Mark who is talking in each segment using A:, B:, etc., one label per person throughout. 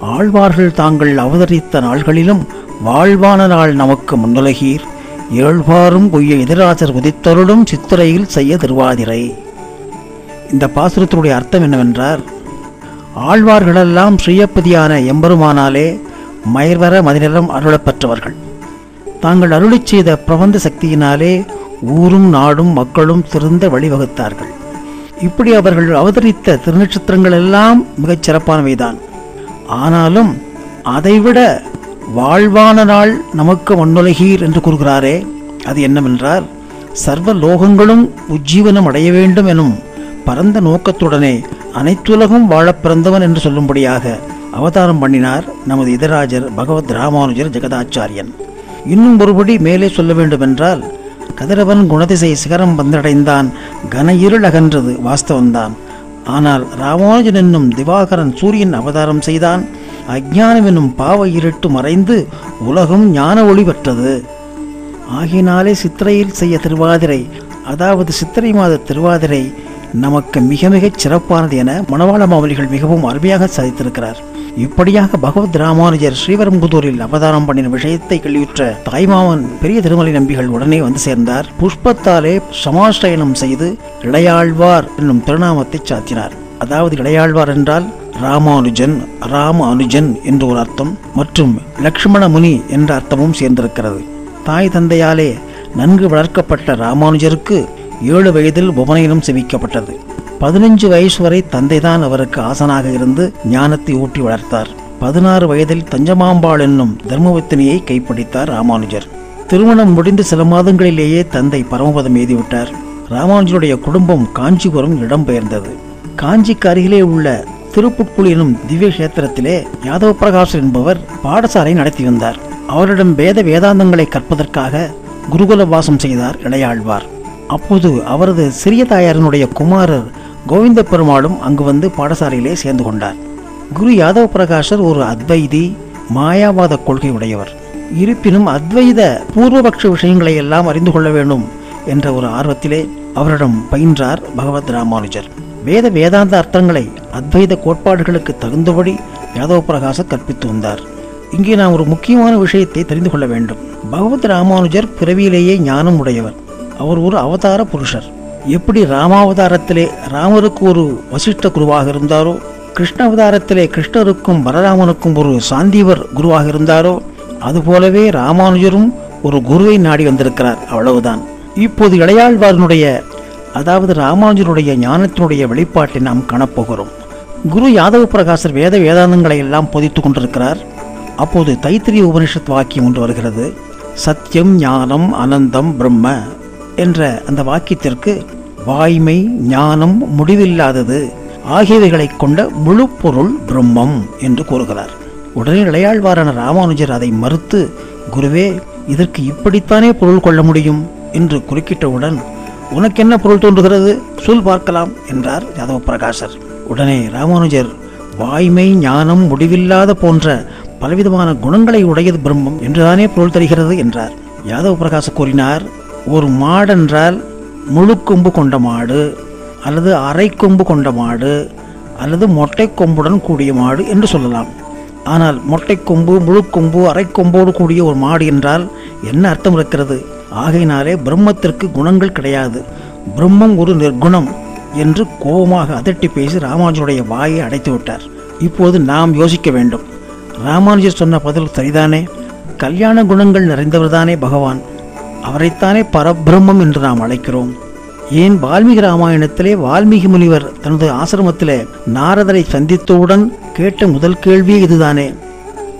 A: ஆழ்வார்கள் தாங்கள் அவதரித்த நாள்களிலும் வாழ்வான நாள் நமக்கு முன்னுலகீர். ஏழ்வாரும் கொய்ய எதிராஜர் உதித்தருளும் சித்திரையில் செய்ய திருவாதிரை. இந்த பாசுரத்தினுடைய அர்த்தம் என்னவென்றால் ஆழ்வார்களெல்லாம் ஸ்ரீயப்பதியான எம்பெருமானாலே மயர்வர மதிநிறம் அருளப்பெற்றவர்கள். தாங்கள் அருளிச் செய்த பிரபந்த சக்தியினாலே ஊரும் நாடும் மக்களும் திருந்த வழிவகுத்தார்கள். இப்படி அவர்கள் அவதரித்த திருநட்சத்திரங்கள் எல்லாம் மிகச் சிறப்பானவைதான். ஆனாலும் அதைவிட வாழ்வான நாள் நமக்கு மண்ணுலகீர் என்று கூறுகிறாரே அது என்னவென்றால் சர்வ லோகங்களும் உஜ்ஜீவனம் அடைய வேண்டும் எனும் பரந்த நோக்கத்துடனே அனைத்துலகும் வாழப் பிறந்தவன் என்று சொல்லும்படியாக அவதாரம் பண்ணினார் நமது இதராஜர் பகவத் ராமானுஜர் ஜெகதாச்சாரியன். இன்னும் ஒருபடி மேலே சொல்ல வேண்டுமென்றால் கதிரவன் குணதிசை சிகரம் வந்தடைந்தான் கன இருள் அகன்றது வாஸ்தவன்தான் ஆனால் ராமானுஜன் என்னும் திவாகரன் சூரியன் அவதாரம் செய்தான். அஞ்ஞானம் பாவ இருட்டு மறைந்து உலகம் ஞான ஒளி பெற்றது. ஆகினாலே சித்திரையில் செய்ய திருவாதிரை அதாவது சித்திரை மாத திருவாதிரை நமக்கு மிக மிகச் சிறப்பானது என மணவாள மாமலிகள் மிகவும் அருமையாக சாதித்திருக்கிறார். இப்படியாக பகவத் ராமானுஜர் ஸ்ரீவரம்புதூரில் அவதாரம் பண்ணின விஷயத்தை கேள்வியுற்ற தாய்மாமன் பெரிய திருமலை நம்பிகள் உடனே வந்து சேர்ந்தார். புஷ்பத்தாலே சமாஷ்டயனம் செய்து இளையாழ்வார் என்னும் திருநாமத்தை சாத்தினார். அதாவது இளையாழ்வார் என்றால் ராமானுஜன் ராம அனுஜன் என்று ஒரு அர்த்தம் மற்றும் லக்ஷ்மண முனி என்ற அர்த்தமும் சேர்ந்திருக்கிறது. தாய் தந்தையாலே நன்கு வளர்க்கப்பட்ட ராமானுஜருக்கு ஏழு வயதில் உபநயனம் செவிக்கப்பட்டது. பதினஞ்சு வயசு வரை தந்தைதான் அவருக்கு ஆசனாக இருந்து ஞானத்தை ஊட்டி வளர்த்தார். பதினாறு வயதில் தஞ்சமாம்பாள் என்னும் தர்மவத்தினியை கைப்பிடித்தார் ராமானுஜர். திருமணம் முடிந்து சில மாதங்களிலேயே தந்தை பரமபதம் எய்திவிட்டார். ராமானுஜருடைய குடும்பம் காஞ்சிபுரம் இடம்பெயர்ந்தது. காஞ்சிக்கு அருகிலே உள்ள திருப்புட்குள் எனும் திவ்ய கஷேத்திரத்திலே யாதவ பிரகாஷ் என்பவர் பாடசாலை நடத்தி வந்தார். அவரிடம் வேத வேதாந்தங்களை கற்பதற்காக குருகுல வாசம் செய்தார் இளையாழ்வார். அப்போது அவரது சிறிய தாயாரனுடைய குமாரர் கோவிந்த பெருமாளும் அங்கு வந்து பாடசாலையிலே சேர்ந்து கொண்டார். குரு யாதவ பிரகாஷர் ஒரு அத்வைதி மாயாவாத கொள்கை உடையவர். இருப்பினும் அத்வைத பூர்வபக்ஷ விஷயங்களை எல்லாம் அறிந்து கொள்ள வேண்டும் என்ற ஒரு ஆர்வத்திலே அவரிடம் பயின்றார் பகவத் ராமானுஜர். வேத வேதாந்த அர்த்தங்களை அத்வைத கோட்பாடுகளுக்கு தகுந்தபடி யாதவ பிரகாசர் கற்பித்து வந்தார். இங்கே நாம் ஒரு முக்கியமான விஷயத்தை தெரிந்து கொள்ள வேண்டும். பகவத் ராமானுஜர் பிறவியிலேயே ஞானம் உடையவர். அவர் ஒரு அவதார புருஷர். எப்படி ராமாவதாரத்திலே ராமருக்கு ஒரு வசிஷ்ட குருவாக இருந்தாரோ கிருஷ்ணாவதாரத்திலே கிருஷ்ணருக்கும் பலராமனுக்கும் ஒரு சாந்தீவர் குருவாக இருந்தாரோ அதுபோலவே ராமானுஜரும் ஒரு குருவை நாடி வந்திருக்கிறார். அவ்வளவுதான். இப்போது இளையாழ்வாரனுடைய அதாவது ராமானுஜருடைய ஞானத்தினுடைய வெளிப்பாட்டை நாம் காணப்போகிறோம். குரு யாதவ பிரகாசர் வேத வேதாந்தங்களை எல்லாம் பொதித்து கொண்டிருக்கிறார். அப்போது தைத்திரிய உபனிஷத் வாக்கியம் ஒன்று வருகிறது. சத்தியம் ஞானம் அனந்தம் பிரம்ம என்ற அந்த வாக்கியத்திற்கு வாய்மை ஞானம் முடிவில்லாதது ஆகியவைகளை கொண்ட முழு பொருள் பிரம்மம் என்று கூறுகிறார். உடனே இளையாழ்வாரான ராமானுஜர் அதை மறுத்து குருவே இதற்கு இப்படித்தானே பொருள் கொள்ள முடியும்? என்று குறுக்கிட்டவுடன் உனக்கு என்ன பொருள் தோன்றுகிறது? சொல் பார்க்கலாம் என்றார் யாதவ பிரகாசர் உடனே ராமானுஜர் வாய்மை ஞானம் முடிவில்லாத போன்ற பலவிதமான குணங்களை உடையது பிரம்மம் என்றுதானே பொருள் தருகிறது? என்றார். யாதவ பிரகாச கூறினார் ஒரு மாடென்றால் முழு கொம்பு கொண்ட மாடு அல்லது அரை கொம்பு கொண்ட மாடு அல்லது மொட்டை கொம்புடன் கூடிய மாடு என்று சொல்லலாம். ஆனால் மொட்டை கொம்பு முழு கொம்பு அரை கொம்போடு கூடிய ஒரு மாடு என்றால் என்ன அர்த்தம் இருக்கிறது? ஆகையினாலே பிரம்மத்திற்கு குணங்கள் கிடையாது. பிரம்மம் ஒரு நிர்குணம் என்று கோபமாக அதட்டி பேசி ராமானுஜருடைய வாயை அடைத்து விட்டார். இப்போது நாம் யோசிக்க வேண்டும். ராமானுஜர் சொன்ன பதில் சரிதானே? கல்யாண குணங்கள் நிறைந்தவர்தானே பகவான். அவரைத்தானே பரபிரம்மம் என்று நாம் அழைக்கிறோம். ஏன் வால்மீகி ராமாயணத்திலே வால்மீகி முனிவர் தனது ஆசிரமத்திலே நாரதரை சந்தித்தவுடன் கேட்ட முதல் கேள்வியே இதுதானே.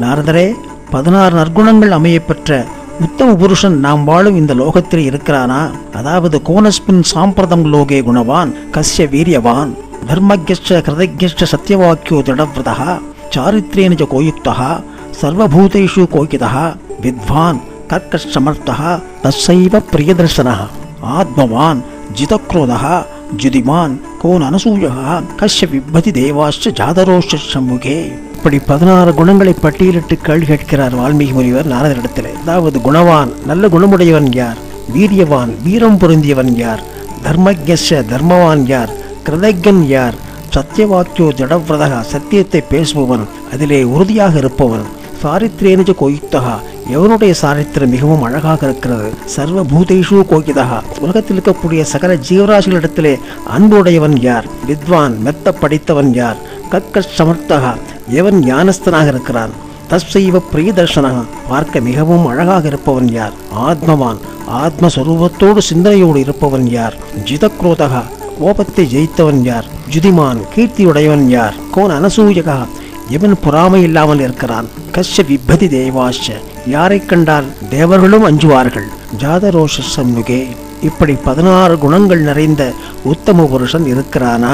A: நாரதரே பதினாறு நற்குணங்கள் அமையப்பெற்ற உத்தம புருஷன் நாம் வாழும் இந்த லோகத்தில் இருக்கிறானா? அதாவது கோனஸ்மின் சாம்பிரதம் லோகே குணவான் கஸ்ய வீரியவான் தர்மஜ்ய கிருதஜ்ய சத்தியவாக்கியோ திடவிரதா சாரித்ரேன ச கோயுக்தா சர்வபூதேஷு கோகிதா வித்வான். கர்க்கசமர்த்தா தஸ்ஸைவ பிரியதர்சனா ஆத்மவான் ஜிதக்ரோதா ஜுதிமான் கோன் அனசூயா கஷ்ய விபதி தேவாஷ்ட ஜாதரோஷ சம்முகே இப்படி பதினாறு குணங்களை பட்டியலிட்டு கேள்வி கேட்கிறார் வால்மீகி முனிவர் நாரதரிடத்தில். அதாவது குணவான் நல்ல குணமுடையவன் யார்? வீரியவான் வீரம் பொருந்தியவன் யார்? தர்மஜ்ய தர்மவான் யார்? கிருதஜன் யார்? சத்தியவாக்கியோ ஜடவிரதக சத்தியத்தை பேசுபவன் அதிலே உறுதியாக இருப்பவன். சாரித்ரேனுஜ கோயித்தகா எவனுடைய சாரித்திரம் மிகவும் அழகாக இருக்கிறது? சர்வ பூதேஷு கோகிதகா உலகத்தில் இருக்கக்கூடிய சகல ஜீவராசிகளிடத்திலே அன்புடையவன் யார்? வித்வான் மெத்த படித்தவன் யார்? கக்க சமர்த்தகா எவன் ஞானஸ்தனாக இருக்கிறான்? தஸ்சைவ பிரியதர்ஷனகா பார்க்க மிகவும் அழகாக இருப்பவன் யார்? ஆத்மவான். ஆத்மஸ்வரூபத்தோடு சிந்தனையோடு இருப்பவன் யார்? ஜிதக்ரோதகா கோபத்தை ஜெயித்தவன் யார்? ஜுதிமான் கீர்த்தியுடையவன் யார்? கோன் அனசூயகா எவன் பொறாமை இல்லாமல் இருக்கிறான். கஷ்ய விபதி தேவாஷ யாரை கண்டால் தேவர்களும் அஞ்சுவார்கள். ஜாதரோஷ சம்முகே இப்படி பதினாறு குணங்கள் நிறைந்த உத்தம புருஷன் இருக்கிறானா?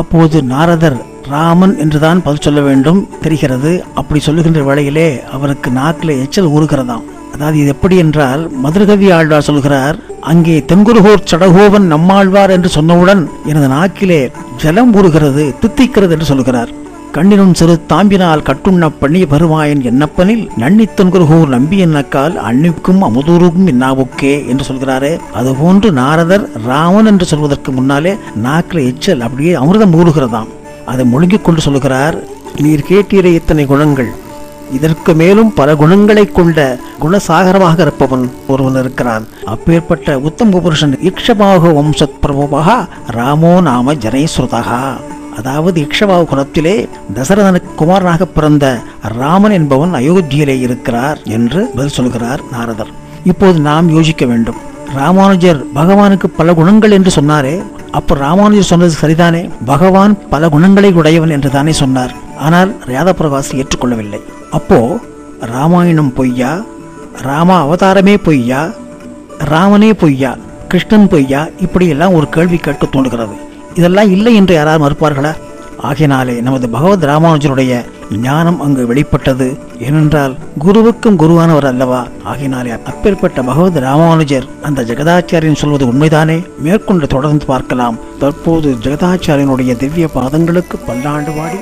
A: அப்போது நாரதர் ராமன் என்றுதான் பதில் சொல்ல வேண்டும். தெரிகிறது அப்படி சொல்லுகின்ற வேளையிலே அவருக்கு நாக்கில் எச்சல் ஊறுகிறதாம். அதாவது இது எப்படி என்றால் மதுரகவி ஆழ்வார் சொல்கிறார் அங்கே தென்குருகூர் சடகோவன் நம்மாழ்வார் என்று சொன்னவுடன் எனது நாக்கிலே ஜலம் ஊறுகிறது தித்திக்கிறது என்று சொல்கிறார். கண்ணினும் சிறு தாம்பினால் கட்டுண்ண பண்ணிய வருவாயன் என்னப்பனில் நன்னித்தன்குருகூர் நம்பி என்னக்கால் அன்னிக்கும் அமுதூருக்கும் இன்னாவுக்கே என்று சொல்கிறாரே. அதுபோன்று நாரதர் ராமன் என்று சொல்வதற்கு முன்னாலே நாக்கில் எச்சல் அப்படியே அமிர்தம் ஊறுகிறதாம் அதை முழுங்கிக் கொண்டு சொல்கிறார் நீர் கேட்டீரே இத்தனை குணங்கள். இதற்கு மேலும் பல குணங்களைக் கொண்ட குணசாகரமாக இருப்பவன் ஒருவன் இருக்கிறான். அப்பேற்பட்ட உத்தம புருஷன் இக்ஷபாக வம்சத் பிரபுவகா ராமோ நாம ஜனேஸ்ருதகா அதாவது இக்ஷபாவு குலத்திலே தசரதனுக்கு குமாரனாக பிறந்த ராமன் என்பவன் அயோத்தியிலே இருக்கிறார் என்று பதில் சொல்கிறார் நாரதர். இப்போது நாம் யோசிக்க வேண்டும். ராமானுஜர் பகவானுக்கு பல குணங்கள் என்று சொன்னாரே. அப்போ ராமானுஜர் சொன்னது சரிதானே? பகவான் பல குணங்களை உடையவன் என்று தானே சொன்னார். ஆனால் ராதபிரகாசி ஏற்றுக்கொள்ளவில்லை. அப்போ ராமாயணம் பொய்யா? ராமா அவதாரமே பொய்யா? ராமனே பொய்யா? கிருஷ்ணன் பொய்யா? இப்படியெல்லாம் ஒரு கேள்வி கேட்க தோன்றுகிறது. இதெல்லாம் இல்லை என்று யாராவது மறுப்பார்களா? ஆகையினாலே நமது பகவத் ராமானுஜருடைய ஞானம் அங்கு வெளிப்பட்டது. ஏனென்றால் குருவுக்கும் குருவானவர் அல்லவா? ஆகையினாலே அப்பேற்பட்ட பகவத் ராமானுஜர் அந்த ஜெகதாச்சாரியன் சொல்வது உண்மைதானே? மேற்கொண்டு தொடர்ந்து பார்க்கலாம். தற்போது ஜெகதாச்சாரியனுடைய திவ்ய பாதங்களுக்கு பல்லாண்டு வாடி